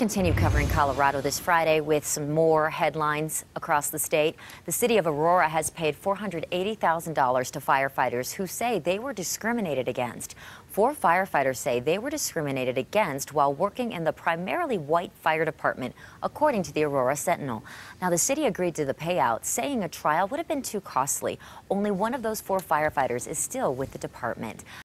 Continue covering Colorado this Friday with some more headlines across the state. The city of Aurora has paid $480,000 to firefighters who say they were discriminated against. Four firefighters say they were discriminated against while working in the primarily white fire department, according to the Aurora Sentinel. Now, the city agreed to the payout, saying a trial would have been too costly. Only one of those four firefighters is still with the department.